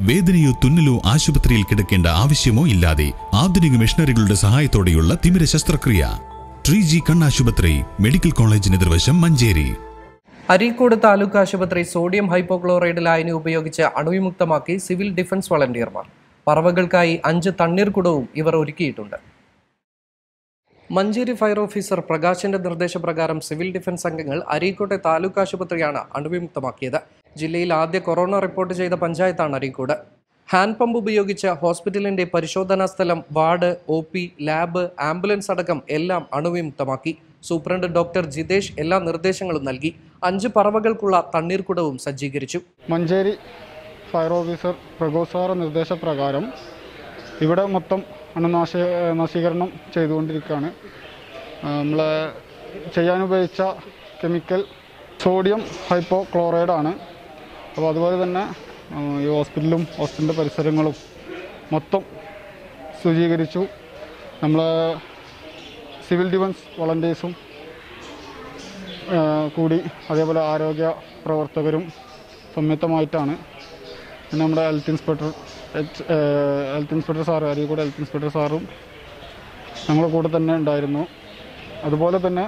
വേദനയോ തുന്നലോ ആശുപത്രിയിൽ കിടക്കേണ്ട ആവശ്യമോ ഇല്ലാതെ ആധുനിക മെഷീനറികളുടെ സഹായത്തോടെയുള്ള തിമിര ശസ്ത്രക്രിയ. ട്രീ ജി കണ്ണാശുപത്രി മെഡിക്കൽ കോളേജിന് എതിർവശം മഞ്ചേരി. അരീക്കോട് താലൂക്ക് ആശുപത്രി സോഡിയം ഹൈപ്പോക്ലോറൈഡ് ലായനി ഉപയോഗിച്ച് അണുവിമുക്തമാക്കി സിവിൽ ഡിഫൻസ് വളണ്ടിയർമാർ. പറവകൾക്കായി അഞ്ച് തണ്ണീർക്കുടവും ഇവർ ഒരുക്കിയിട്ടുണ്ട്. മഞ്ചേരി ഫയർ ഓഫീസർ പ്രകാശിന്റെ നിർദ്ദേശപ്രകാരം സിവിൽ ഡിഫൻസ് അംഗങ്ങൾ അരീക്കോട്ടെ താലൂക്ക് ആശുപത്രിയാണ് അണുവിമുക്തമാക്കിയത്. ജില്ലയിൽ ആദ്യ കൊറോണ റിപ്പോർട്ട് ചെയ്ത പഞ്ചായത്താണ് അരീക്കോട്. ഹാൻഡ് പമ്പ് ഉപയോഗിച്ച് ഹോസ്പിറ്റലിന്റെ പരിശോധനാ സ്ഥലം ward O P lab ambulance അടക്കം എല്ലാം അണുവിമുക്തമാക്കി. സൂപ്രണ്ട് ഡോക്ടർ ജിതേഷ് എല്ലാ നിർദ്ദേശങ്ങളും നൽകി. അഞ്ച് പറവകൾക്കുള്ള തണ്ണീർക്കുടവും സജ്ജീകരിച്ചു. മഞ്ചേരി ഫയർ ഓഫീസർ പ്രകോസാറ നിർദ്ദേശപ്രകാരം ഇവിടെ മൊത്തം അണുനാശ നശീകരണം ചെയ്തുകൊണ്ടിരിക്കുകയാണ്. നമ്മൾ ചെയ്യാൻ ഉപയോഗിച്ച കെമിക്കൽ സോഡിയം ഹൈപ്പോ ക്ലോറൈഡാണ് അപ്പോൾ അതുപോലെ തന്നെ ഈ ഹോസ്പിറ്റലും ഹോസ്പിറ്റലിന്റെ പരിസരങ്ങളും മൊത്തം ശുചീകരിച്ചു. നമ്മൾ സിവിൽ ഡിഫൻസ് വളണ്ടിയേഴ്സും കൂടി അതേപോലെ ആരോഗ്യ പ്രവർത്തകരും സംയുക്തമായിട്ടാണ് നമ്മുടെ health inspector health inspector sir കൂടെ ഹെൽത്ത് ഇൻസ്പെക്ടർ സാറും ഞങ്ങളുടെ കൂടെ തന്നെ ഉണ്ടായിരുന്നു. അതുപോലെ തന്നെ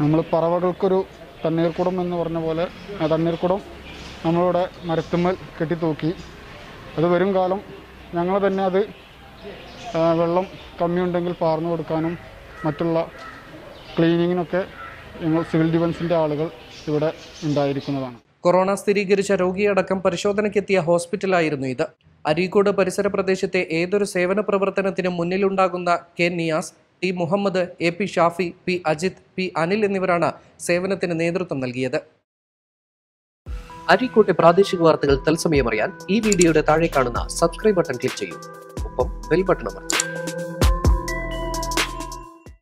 നമ്മൾ പറവകൾക്കൊരു തണ്ണീർക്കുടം എന്ന് പറഞ്ഞ പോലെ ആ തണ്ണീർക്കുടം നമ്മളിവിടെ മരത്തുമ്മൽ കെട്ടിത്തൂക്കി. അത് വരും കാലം ഞങ്ങൾ തന്നെ അത് വെള്ളം കമ്മിയുണ്ടെങ്കിൽ പാർന്നു കൊടുക്കാനും മറ്റുള്ള ക്ലീനിങ്ങിനൊക്കെ ഞങ്ങൾ സിവിൽ ഡിഫൻസിന്റെ ആളുകൾ ഇവിടെ ഉണ്ടായിരിക്കുന്നതാണ്. കൊറോണ സ്ഥിരീകരിച്ച രോഗിയടക്കം പരിശോധനയ്ക്കെത്തിയ ഹോസ്പിറ്റലായിരുന്നു ഇത്. അരീക്കോട് പരിസര പ്രദേശത്തെ ഏതൊരു സേവന പ്രവർത്തനത്തിനും മുന്നിലുണ്ടാകുന്ന K Niyas T Muhammad A P Shafi P Ajith P Anil എന്നിവരാണ് സേവനത്തിന് നേതൃത്വം നൽകിയത്. അരീക്കോട്ടെ പ്രാദേശിക വാർത്തകൾ തത്സമയം അറിയാൻ ഈ വീഡിയോയുടെ താഴെ കാണുന്ന സബ്സ്ക്രൈബ് ബട്ടൺ ക്ലിക്ക് ചെയ്യൂ. ഒപ്പം ബെൽ ബട്ടൺ അമർത്തും